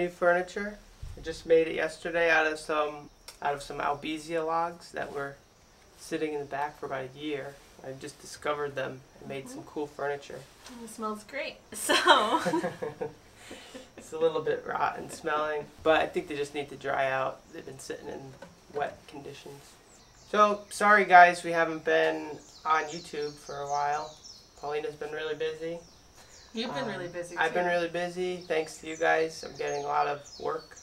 new furniture. I just made it yesterday out of some out of some albizia logs that were sitting in the back for about a year. I just discovered them and made some mm-hmm. cool furniture. It smells great. So, It's a little bit rotten smelling, but I think they just need to dry out. They've been sitting in wet conditions. So sorry guys, we haven't been on YouTube for a while. Paulina's been really busy. You've been Um, really busy. I've been really busy. Thanks to you guys, I'm getting a lot of work,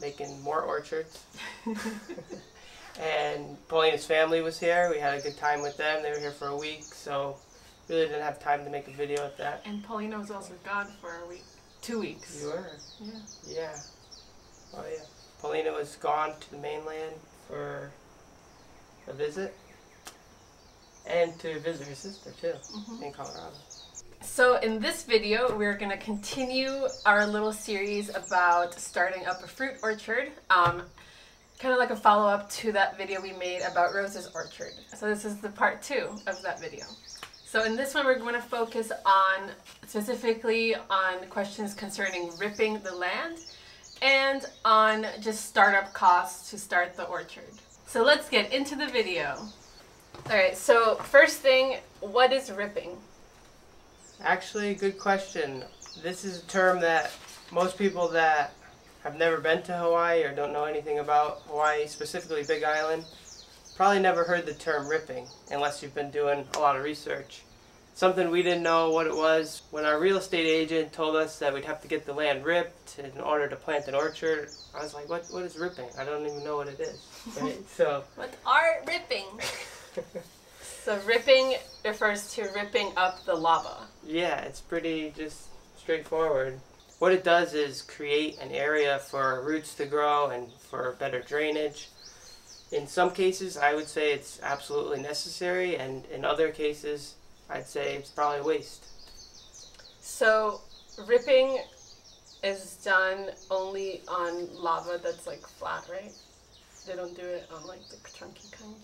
making more orchards. and Paulina's family was here. We had a good time with them. They were here for a week, so really didn't have time to make a video with that. And Paulina was also gone for a week, two weeks. You were, Yeah. yeah. Oh yeah. Paulina was gone to the mainland for a visit, and to visit her sister too Mhm. in Colorado. So, in this video, we're going to continue our little series about starting up a fruit orchard. Um, kind of like a follow up to that video we made about Rose's orchard. So, this is the part two of that video. So, in this one, we're going to focus on specifically on questions concerning ripping the land and on just startup costs to start the orchard. So, let's get into the video. All right, so first thing, what is ripping? Actually, good question. This is a term that most people that have never been to Hawaii or don't know anything about Hawaii, specifically Big Island, probably never heard the term ripping unless you've been doing a lot of research. Something we didn't know what it was when our real estate agent told us that we'd have to get the land ripped in order to plant an orchard. I was like, what, what is ripping? I don't even know what it is. Right? so, What are ripping? So ripping refers to ripping up the lava. Yeah, it's pretty just straightforward. What it does is create an area for roots to grow and for better drainage. In some cases, I would say it's absolutely necessary, and in other cases, I'd say it's probably a waste. So ripping is done only on lava that's like flat, right? They don't do it on like the chunky kind.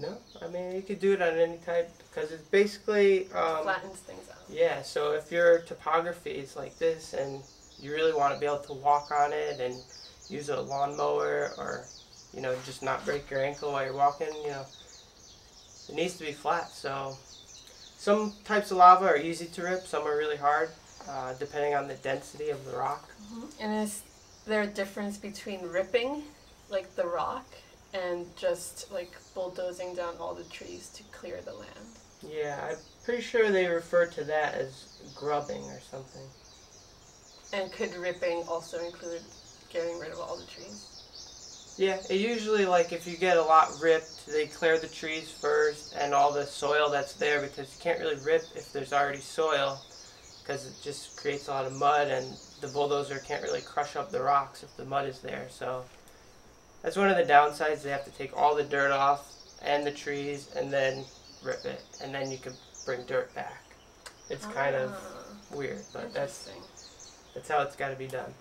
No, I mean, you could do it on any type because it's basically. Um, Flattens things out. Yeah, so if your topography is like this and you really want to be able to walk on it and use a lawnmower or, you know, just not break your ankle while you're walking, you know, it needs to be flat. So some types of lava are easy to rip, some are really hard, uh, depending on the density of the rock. And is there a difference between ripping, like the rock, and just like bulldozing down all the trees to clear the land? Yeah, I'm pretty sure they refer to that as grubbing or something. And could ripping also include getting rid of all the trees? Yeah, it usually like if you get a lot ripped, they clear the trees first and all the soil that's there because you can't really rip if there's already soil because it just creates a lot of mud and the bulldozer can't really crush up the rocks if the mud is there. So that's one of the downsides. They have to take all the dirt off and the trees and then rip it and then you can bring dirt back. It's kind of Ah, weird, but that's that's how it's got to be done.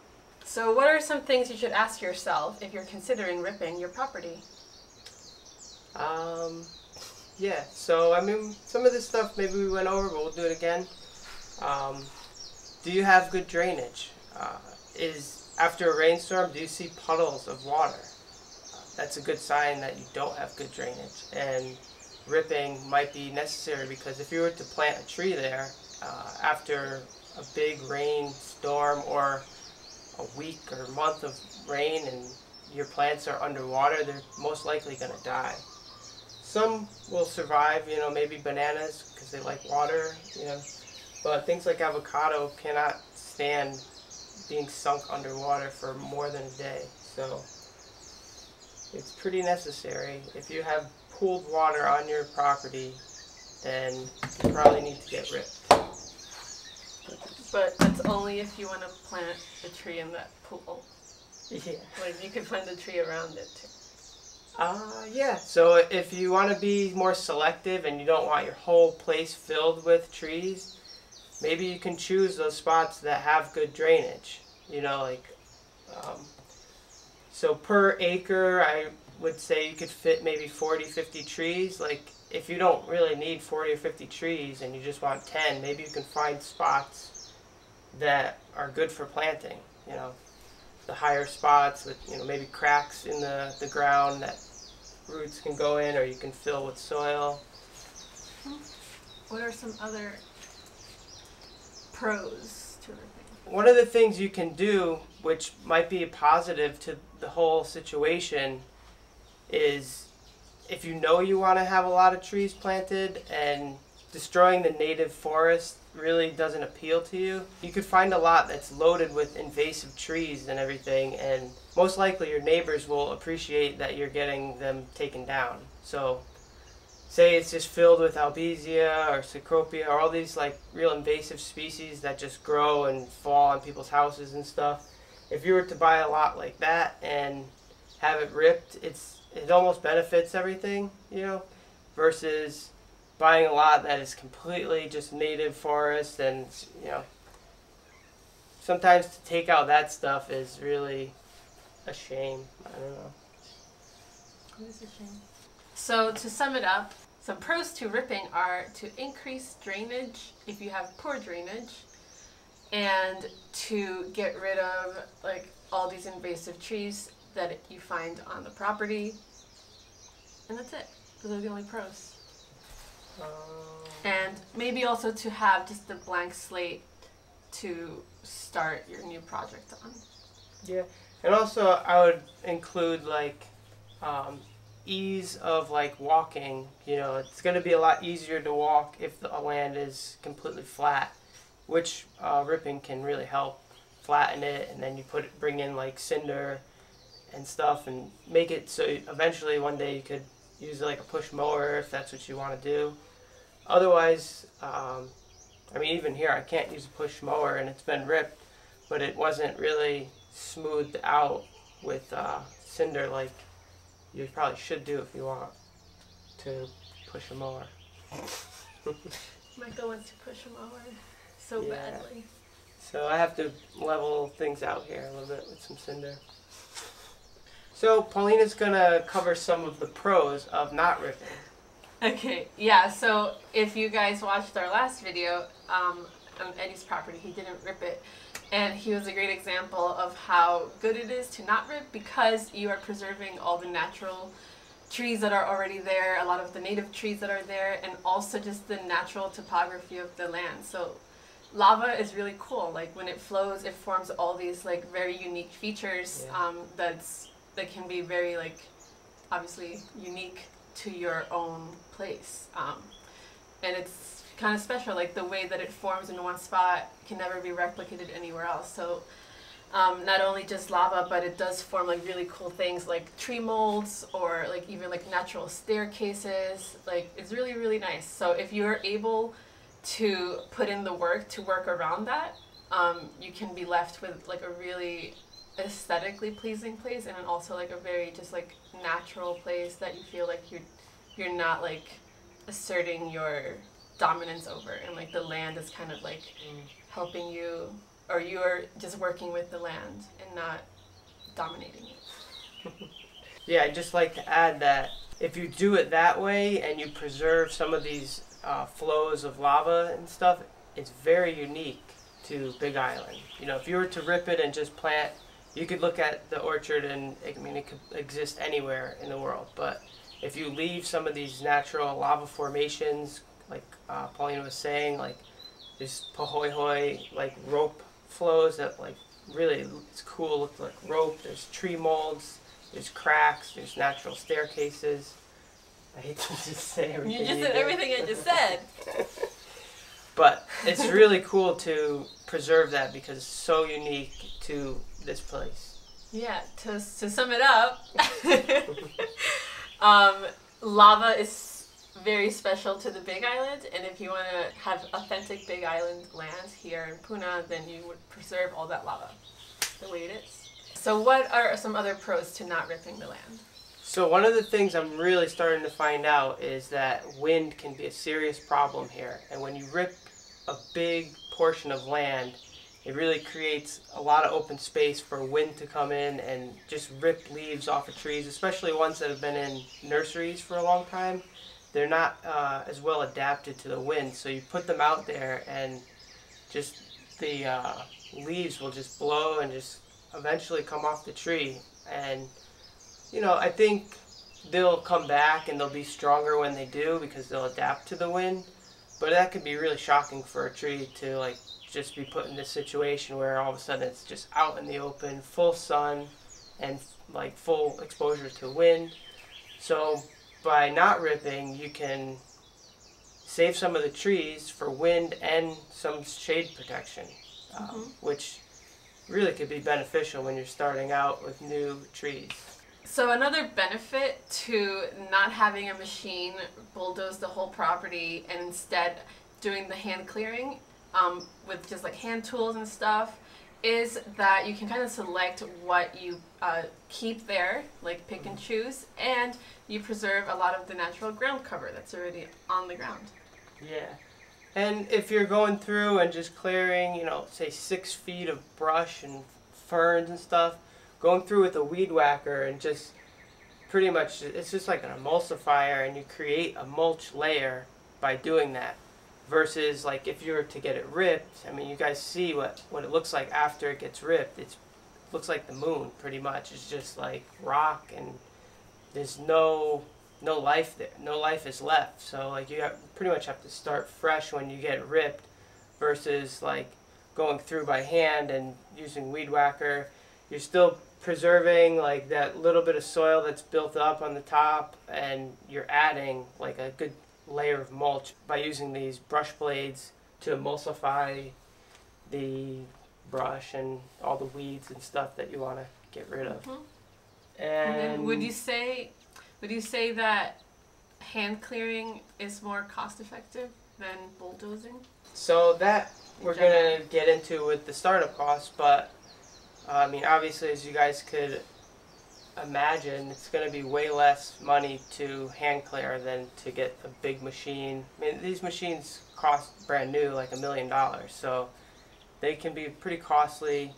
So, what are some things you should ask yourself if you're considering ripping your property? Um, yeah. So I mean, some of this stuff maybe we went over, but we'll do it again. Um, do you have good drainage? Uh, is after a rainstorm, do you see puddles of water? That's a good sign that you don't have good drainage, and ripping might be necessary because if you were to plant a tree there uh, after a big rain storm or a week or month of rain and your plants are underwater, they're most likely going to die. Some will survive, you know, maybe bananas because they like water, you know, but things like avocado cannot stand being sunk underwater for more than a day. So it's pretty necessary. If you have pooled water on your property, then you probably need to get ripped. But that's only if you want to plant a tree in that pool. Yeah. Like, you could plant a tree around it too. Uh, yeah. So if you want to be more selective and you don't want your whole place filled with trees, maybe you can choose those spots that have good drainage. You know, like, um, so per acre, I would say you could fit maybe 40, 50 trees. Like if you don't really need 40 or 50 trees and you just want 10, maybe you can find spots that are good for planting. You know, the higher spots with you know maybe cracks in the, the ground that roots can go in or you can fill with soil. What are some other pros to ripping? One of the things you can do, which might be a positive to the whole situation, is if you know you want to have a lot of trees planted and destroying the native forest really doesn't appeal to you, you could find a lot that's loaded with invasive trees and everything, and most likely your neighbors will appreciate that you're getting them taken down. So, say it's just filled with albizia or cecropia or all these like real invasive species that just grow and fall on people's houses and stuff. If you were to buy a lot like that and have it ripped, it's it almost benefits everything, you know, versus buying a lot that is completely just native forest and you know sometimes to take out that stuff is really a shame. I don't know. It is a shame. So to sum it up, some pros to ripping are to increase drainage if you have poor drainage, and to get rid of like all these invasive trees that you find on the property. And that's it. Those are the only pros. Um, And maybe also to have just a blank slate to start your new project on. Yeah, and also I would include like um, ease of like walking. You know, it's going to be a lot easier to walk if the land is completely flat, which uh, ripping can really help flatten it, and then you put it, bring in like cinder and stuff, and make it so eventually one day you could use like a push mower if that's what you want to do. Otherwise, um, I mean, even here I can't use a push mower, and it's been ripped but it wasn't really smoothed out with uh, cinder like you probably should do if you want to push a mower. Michael wants to push a over so Yeah. badly. So I have to level things out here a little bit with some cinder. So Paulina's gonna cover some of the pros of not ripping. Okay, yeah, so if you guys watched our last video um, on Eddie's property, he didn't rip it. And he was a great example of how good it is to not rip because you are preserving all the natural trees that are already there, a lot of the native trees that are there, and also just the natural topography of the land. So lava is really cool. Like when it flows, it forms all these like very unique features Yeah. um, that's that can be very like obviously unique to your own place. Um, and it's kind of special, like the way that it forms in one spot can never be replicated anywhere else. So um, not only just lava, but it does form like really cool things like tree molds or like even like natural staircases. Like it's really really nice. So if you're able to put in the work to work around that, um, you can be left with like a really aesthetically pleasing place and also like a very just like natural place that you feel like you're you're not like asserting your dominance over and like the land is kind of like helping you or you're just working with the land and not dominating it. Yeah, I'd just like to add that if you do it that way and you preserve some of these uh, flows of lava and stuff, it's very unique to Big Island. You know, if you were to rip it and just plant, you could look at the orchard and I mean it could exist anywhere in the world. But if you leave some of these natural lava formations, like uh, Paulina was saying, like there's pahoehoe, like rope flows that like really it's cool. Look like rope. There's tree molds. There's cracks. There's natural staircases. I hate to just say everything. You just said everything I just said. But it's really cool to preserve that because it's so unique to this place. Yeah, to, to sum it up, um, lava is very special to the Big Island, and if you want to have authentic Big Island land here in Puna, then you would preserve all that lava the way it is. So, what are some other pros to not ripping the land? So one of the things I'm really starting to find out is that wind can be a serious problem here. And when you rip a big portion of land, it really creates a lot of open space for wind to come in and just rip leaves off of trees, especially ones that have been in nurseries for a long time. They're not uh, as well adapted to the wind, so you put them out there and just the uh, leaves will just blow and just eventually come off the tree. And you know, I think they'll come back and they'll be stronger when they do because they'll adapt to the wind. But that could be really shocking for a tree to like just be put in this situation where all of a sudden it's just out in the open, full sun, and like full exposure to wind. So by not ripping, you can save some of the trees for wind and some shade protection, um, Mhm. which really could be beneficial when you're starting out with new trees. So another benefit to not having a machine bulldoze the whole property and instead doing the hand clearing um, with just like hand tools and stuff is that you can kind of select what you uh, keep there, like pick and choose, and you preserve a lot of the natural ground cover that's already on the ground. Yeah. And if you're going through and just clearing, you know, say six feet of brush and ferns and stuff, going through with a weed whacker and just pretty much, it's just like an emulsifier and you create a mulch layer by doing that. Versus like if you were to get it ripped, I mean, you guys see what, what it looks like after it gets ripped. it looks like the moon pretty much. It's just like rock and there's no no life there. No life is left. So like you have, pretty much have to start fresh when you get ripped, versus like going through by hand and using weed whacker. You're still preserving like that little bit of soil that's built up on the top, and you're adding like a good layer of mulch by using these brush blades to emulsify the brush and all the weeds and stuff that you want to get rid of. Mhm. And, And then would you say, would you say that hand clearing is more cost effective than bulldozing? So that we're gonna get into with the startup costs, but I mean, obviously, as you guys could imagine, it's gonna be way less money to hand clear than to get a big machine. I mean, these machines cost brand new like a million dollars, so they can be pretty costly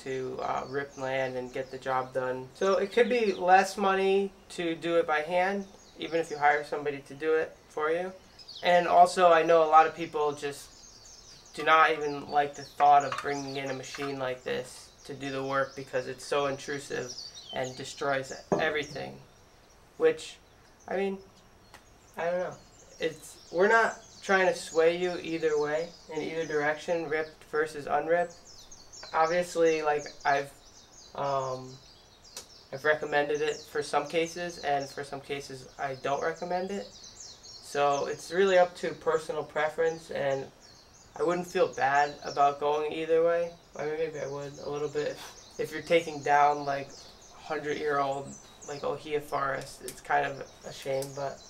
to uh, rip land and get the job done. So it could be less money to do it by hand, even if you hire somebody to do it for you. And also, I know a lot of people just do not even like the thought of bringing in a machine like this to do the work because it's so intrusive and destroys everything. Which, I mean, I don't know. It's we're not trying to sway you either way in either direction, ripped versus unripped. Obviously, like I've um, I've recommended it for some cases, and for some cases I don't recommend it. So it's really up to personal preference, and I wouldn't feel bad about going either way. I mean, maybe I would a little bit. If you're taking down like hundred year old like Ohia forest, it's kind of a shame, but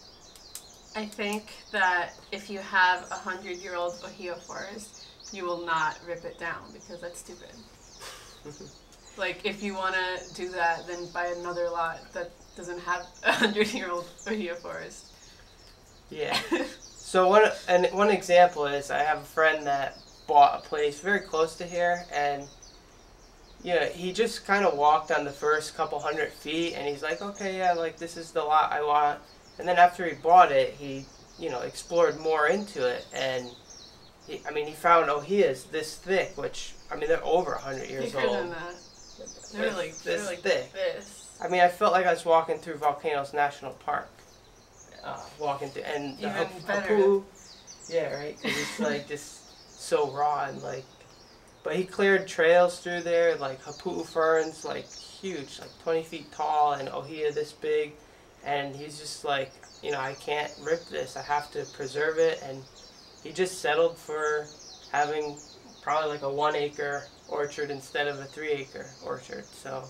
I think that if you have a hundred year old Ohia forest, you will not rip it down because that's stupid. like if you want to do that, then buy another lot that doesn't have a hundred year old Ohia forest. yeah. So one and one example is I have a friend that bought a place very close to here, and yeah, he just kind of walked on the first couple hundred feet, and he's like, okay, yeah, like this is the lot I want. And then after he bought it, he you know explored more into it, and he, I mean he found oh Ohias this thick, which I mean they're over hundred years Thicker old. than that. They're like this they're like thick. this. I mean, I felt like I was walking through Volcanoes National Park. Uh, walking through and the Even better. Hapu- yeah, right. 'cause it's like just so raw and like, but he cleared trails through there, like hapu ferns, like huge, like twenty feet tall, and ohia this big, and he's just like, you know, I can't rip this. I have to preserve it, and he just settled for having probably like a one acre orchard instead of a three acre orchard. So.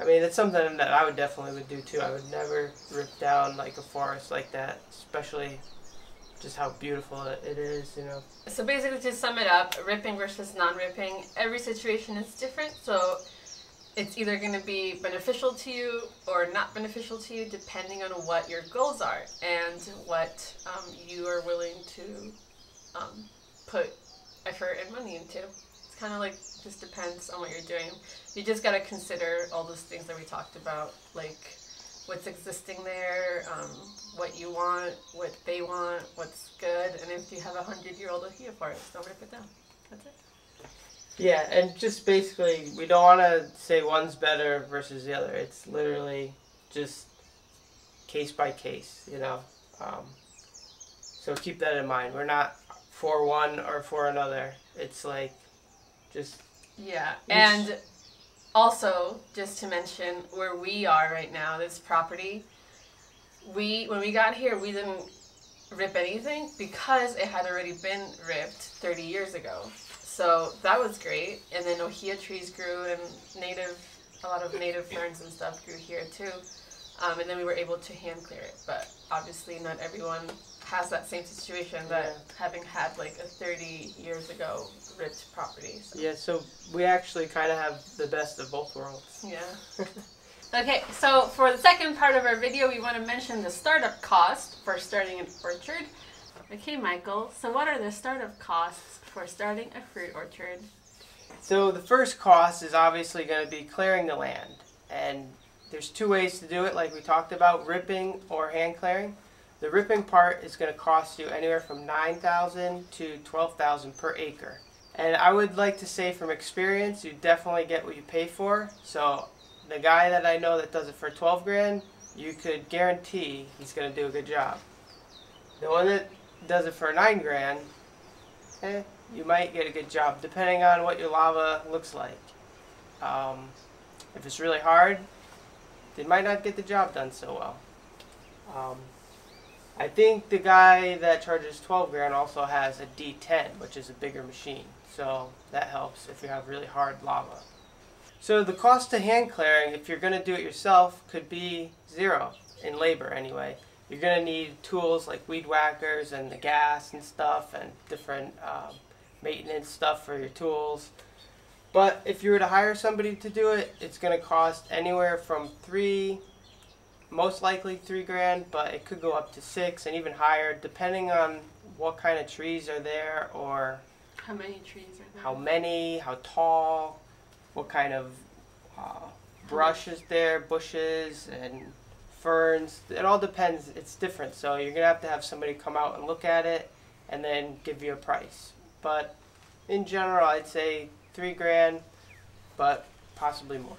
I mean, it's something that I would definitely would do too. I would never rip down like a forest like that, especially just how beautiful it, is, you know. So basically, to sum it up, ripping versus non-ripping, every situation is different. So it's either going to be beneficial to you or not beneficial to you, depending on what your goals are and what um, you are willing to um, put effort and money into. It's kind of like just depends on what you're doing. You just gotta consider all those things that we talked about, like what's existing there, um, what you want, what they want, what's good, and if you have a hundred year old Ohia forest, don't rip it down. That's it. Yeah, and just basically, we don't want to say one's better versus the other. It's literally just case by case, you know. Um, so keep that in mind. We're not for one or for another. It's like just Yeah, and also just to mention where we are right now, this property. We when we got here, we didn't rip anything because it had already been ripped 30 years ago. So that was great. And then ohia trees grew and native, a lot of native ferns and stuff grew here too. Um, and then we were able to hand clear it. But obviously, not everyone has that same situation that Yeah. having had like a 30 years ago rich property. So. yeah. So we actually kind of have the best of both worlds. Yeah. okay, so for the second part of our video, we want to mention the startup cost for starting an orchard. Okay, Michael, so what are the startup costs for starting a fruit orchard? So the first cost is obviously going to be clearing the land, and there's two ways to do it, like we talked about, ripping or hand clearing. The ripping part is going to cost you anywhere from nine thousand to twelve thousand per acre. And I would like to say from experience, you definitely get what you pay for. So the guy that I know that does it for twelve grand, you could guarantee he's going to do a good job. The one that does it for nine grand, eh, you might get a good job depending on what your lava looks like. Um, if it's really hard, they might not get the job done so well. Um, I think the guy that charges 12 grand also has a D10, which is a bigger machine, so that helps if you have really hard lava. So the cost to hand clearing, if you're going to do it yourself, could be zero in labor anyway. You're going to need tools like weed whackers and the gas and stuff and different um, maintenance stuff for your tools. But if you were to hire somebody to do it, it's going to cost anywhere from three, most likely three grand, but it could go up to six and even higher, depending on what kind of trees are there or How many trees are there? how many, how tall, what kind of uh, brush is there, bushes and ferns. It all depends. It's different. So you're gonna have to have somebody come out and look at it, and then give you a price. But in general, I'd say three grand, but possibly more.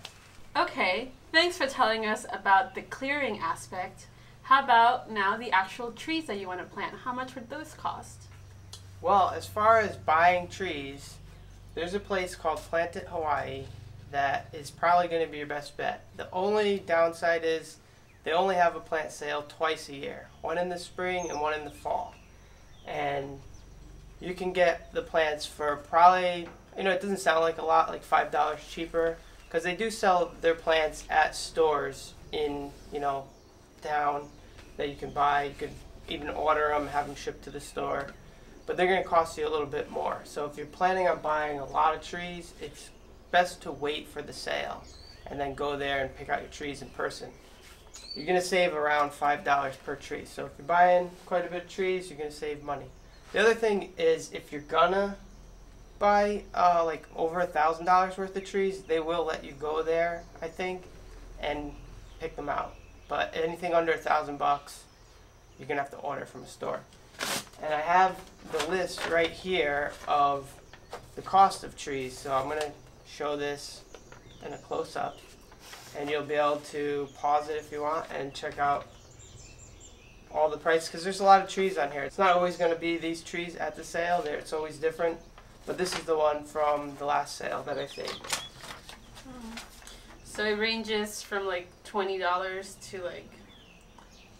Okay, thanks for telling us about the clearing aspect. How about now the actual trees that you want to plant? How much would those cost? Well, as far as buying trees, there's a place called Plant It Hawaii that is probably going to be your best bet. The only downside is they only have a plant sale twice a year one in the spring and one in the fall. And you can get the plants for probably, you know, it doesn't sound like a lot, like $5 cheaper, because they do sell their plants at stores in, you know, town that you can buy. You could even order them, have them shipped to the store but they're going to cost you a little bit more. So if you're planning on buying a lot of trees, it's best to wait for the sale and then go there and pick out your trees in person. You're going to save around $5 per tree. So if you're buying quite a bit of trees, you're going to save money. The other thing is if you're gonna buy uh, like over a thousand dollars worth of trees, they will let you go there, I think, and pick them out. But anything under a thousand bucks, you're gonna have to order from a store. And I have the list right here of the cost of trees. So I'm to show this in a close up. And you'll be able to pause it if you want and check out all the prices. Because there's a lot of trees on here. It's not always going to be these trees at the sale. There, It's always different. But this is the one from the last sale that I saved. So it ranges from like twenty dollars to like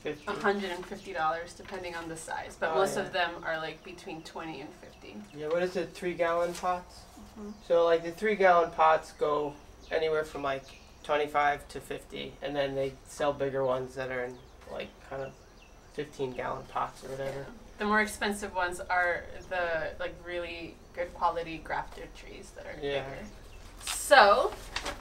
50. hundred and fifty dollars, depending on the size. But Oh, most yeah. of them are like between twenty and fifty. Yeah, what is it? Three gallon pots? Mhm. So, like, the three gallon pots go anywhere from like 25 to 50, and then they sell bigger ones that are in like kind of 15 gallon pots or whatever. The more expensive ones are the like really good quality grafted trees that are Yeah. bigger. So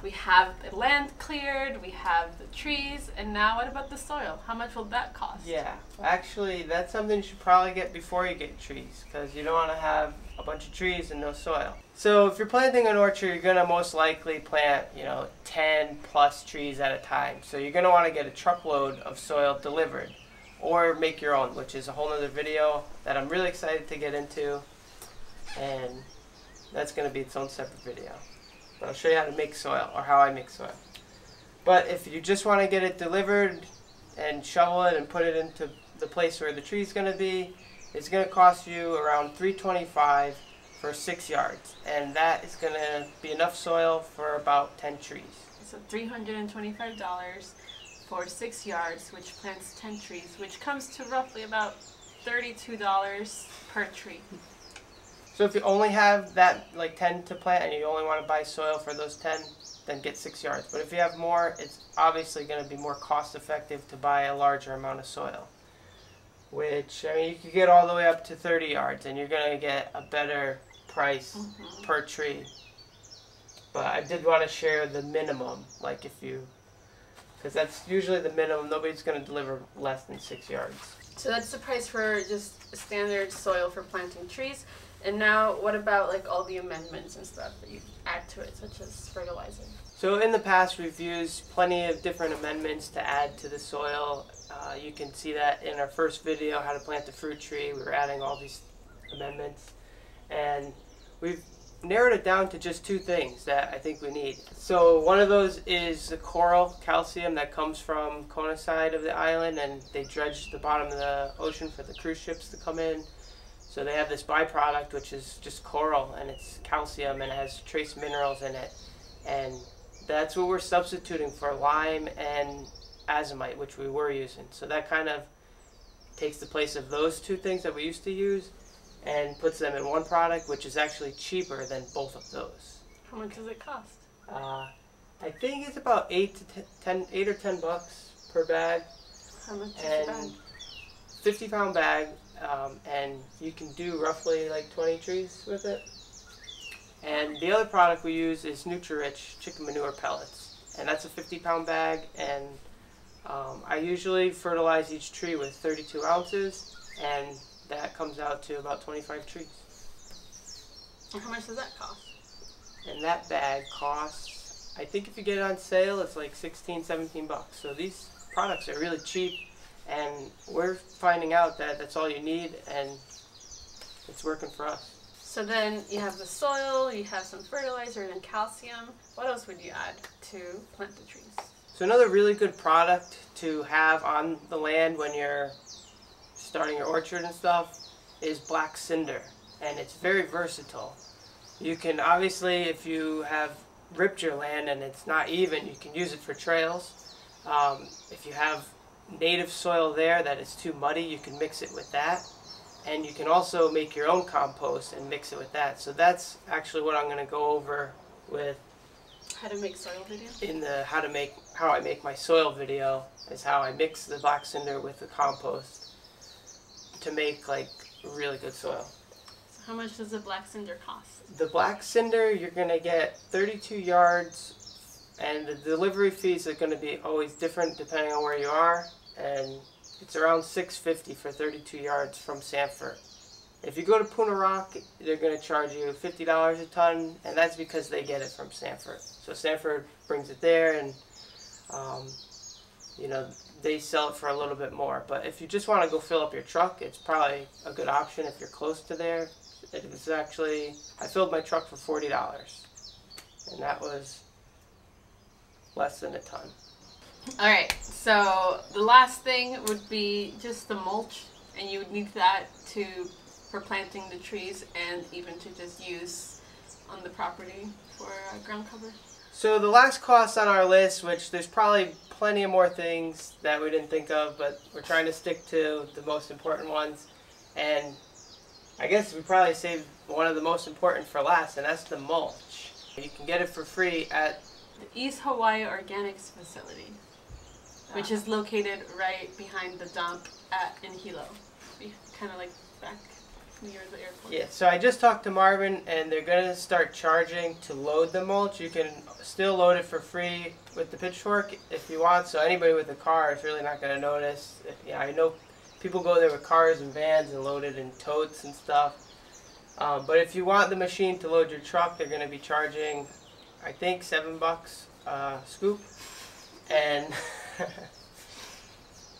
we have the land cleared, we have the trees, and now what about the soil? How much will that cost? Yeah, actually, that's something you should probably get before you get trees because you don't want to have a bunch of trees and no soil. So if you're planting an orchard, you're gonna most likely plant, you know, 10 plus trees at a time. So you're gonna want to get a truckload of soil delivered, or make your own, which is a whole other video that I'm really excited to get into, and that's gonna be its own separate video. But I'll show you how to make soil or how I make soil. But if you just want to get it delivered and shovel it and put it into the place where the tree is going to be, it's going to cost you around 325 for six yards, and that is going to be enough soil for about 10 trees. So $325 for six yards, which plants 10 trees, which comes to roughly about $32 per tree. So if you only have that like 10 to plant and you only want to buy soil for those 10, then get six yards. But if you have more, it's obviously going to be more cost effective to buy a larger amount of soil. Which, I mean, you could get all the way up to 30 yards and you're going to get a better price Mhm. per tree. But I did want to share the minimum, like if you, because that's usually the minimum. Nobody's going to deliver less than six yards. So that's the price for just standard soil for planting trees. And now, what about like all the amendments and stuff that you add to it, such as fertilizer? So in the past, we've used plenty of different amendments to add to the soil. Uh, you can see that in our first video, how to plant the fruit tree. We were adding all these amendments, and we've narrowed it down to just two things that I think we need. So one of those is the coral calcium that comes from Kona side of the island, and they dredge the bottom of the ocean for the cruise ships to come in. So they have this byproduct, which is just coral, and it's calcium and it has trace minerals in it, and that's what we're substituting for lime and azomite, which we were using. So that kind of takes the place of those two things that we used to use and puts them in one product, which is actually cheaper than both of those. How much does it cost? Uh, I think it's about eight to ten, ten, eight or ten bucks per bag, How much is and bag? 50 pound bag, um, and you can do roughly like 20 trees with it. And the other product we use is NutriRich chicken manure pellets, and that's a 50 pound bag. And um, I usually fertilize each tree with 32 ounces, and that comes out to about 25 trees. And how much does that cost? And that bag costs, I think if you get it on sale, it's like 16, 17 bucks. So these products are really cheap, and we're finding out that that's all you need, and it's working for us. So then you have the soil, you have some fertilizer, and calcium. What else would you add to plant the trees? So another really good product to have on the land when you're starting your orchard and stuff is black cinder, and it's very versatile. You can obviously, if you have ripped your land and it's not even, you can use it for trails. Um, if you have native soil there that is too muddy, you can mix it with that. And you can also make your own compost and mix it with that. So that's actually what I'm going to go over with How to make soil video? in the how to make how I make my soil video is how I mix the black cinder with the compost to make like really good soil. So how much does the black cinder cost? The black cinder you're gonna get 32 yards, and the delivery fees are gonna be always different depending on where you are, and it's around 650 for 32 yards from Sanford. If you go to Puna Rock, they're going to charge you $50 a ton, and that's because they get it from Sanford. So Sanford brings it there, and um, you know they sell it for a little bit more. But if you just want to go fill up your truck, it's probably a good option if you're close to there. It was actually I filled my truck for forty dollars, and that was less than a ton. All right. So the last thing would be just the mulch, and you would need that to for planting the trees and even to just use on the property for uh, ground cover. So the last cost on our list, which there's probably plenty of more things that we didn't think of, but we're trying to stick to the most important ones. And I guess we probably saved one of the most important for last, and that's the mulch. You can get it for free at The East Hawaii Organics facility, which ah. is located right behind the dump at in Hilo, kind of like back airport. Yeah, so I just talked to Marvin, and they're gonna start charging to load the mulch. You can still load it for free with the pitchfork if you want. So anybody with a car is really not gonna notice. Yeah, I know people go there with cars and vans and load it in totes and stuff. Um, but if you want the machine to load your truck, they're gonna be charging, I think, seven bucks uh, scoop, and.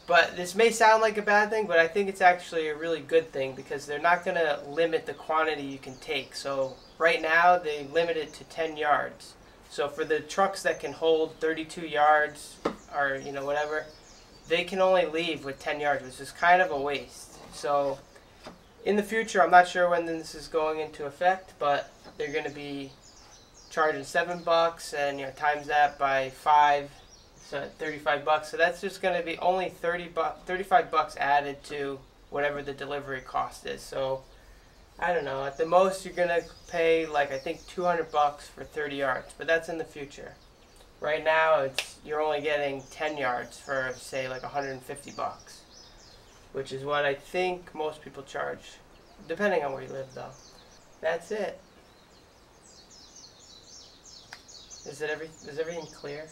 But this may sound like a bad thing, but I think it's actually a really good thing because they're not going to limit the quantity you can take. So right now they limit it to 10 yards. So for the trucks that can hold 32 yards or you know whatever, they can only leave with 10 yards, which is kind of a waste. So in the future, I'm not sure when this is going into effect, but they're going to be charging seven bucks and you know times that by five so 35 bucks. So that's just going to be only 30 bu- 35 bucks added to whatever the delivery cost is. So I don't know. At the most, you're going to pay like I think 200 bucks for 30 yards, but that's in the future. Right now, it's you're only getting 10 yards for say like 150 bucks, which is what I think most people charge, depending on where you live though. That's it. Is it every is everything clear?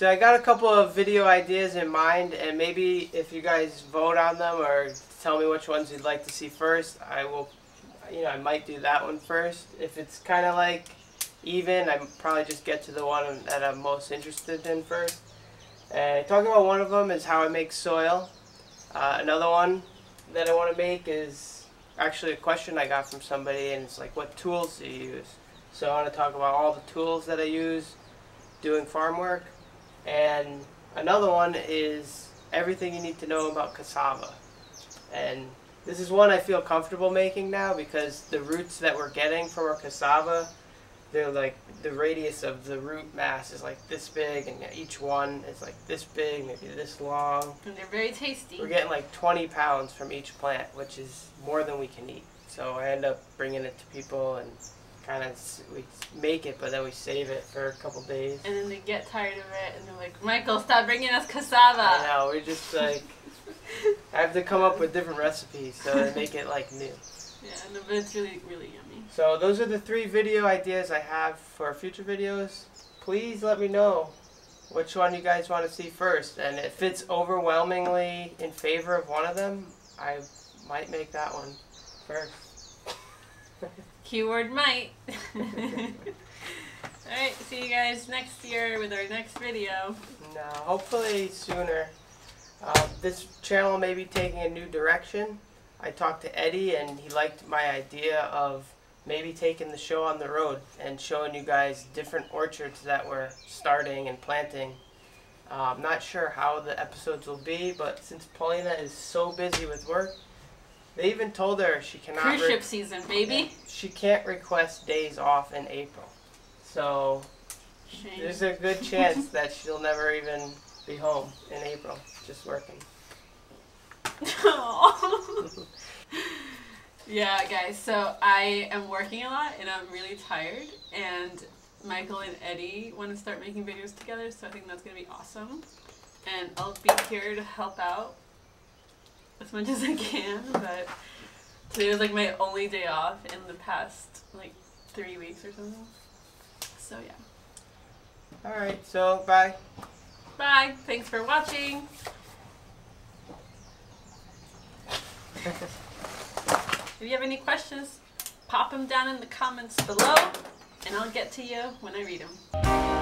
So I got a couple of video ideas in mind, and maybe if you guys vote on them or tell me which ones you'd like to see first, I will, you know, I might do that one first. If it's kind of like even, I probably just get to the one that I'm most interested in first. And talking about one of them is how I make soil. Uh, another one that I want to make is actually a question I got from somebody, and it's like, what tools do you use? So I want to talk about all the tools that I use doing farm work. And another one is everything you need to know about cassava. And this is one I feel comfortable making now because the roots that we're getting from our cassava, they're like the radius of the root mass is like this big, and each one is like this big, maybe this long. And they're very tasty. We're getting like 20 pounds from each plant, which is more than we can eat. So I end up bringing it to people and kind of we make it, but then we save it for a couple days. And then they get tired of it, and they're like, "Michael, stop bringing us cassava." I know. We're just like I have to come up with different recipes so to make it like new. Yeah, no, but it's really, really yummy. So those are the three video ideas I have for future videos. Please let me know which one you guys want to see first, and if it's overwhelmingly in favor of one of them, I might make that one first. Keyword might. Alright, see you guys next year with our next video. No, hopefully sooner. Um, this channel may be taking a new direction. I talked to Eddie and he liked my idea of maybe taking the show on the road and showing you guys different orchards that we're starting and planting. Uh, I'm not sure how the episodes will be, but since Paulina is so busy with work, they even told her she cannot. Cruise ship season, baby. She can't request days off in April. So Shame. there's a good chance that she'll never even be home in April, just working. yeah, guys, so I am working a lot and I'm really tired. And Michael and Eddie want to start making videos together, so I think that's going to be awesome. And I'll be here to help out as much as I can, but today was like my only day off in the past like three weeks or something. So yeah. Alright, so bye. Bye. Thanks for watching. If you have any questions, pop them down in the comments below, and I'll get to you when I read them.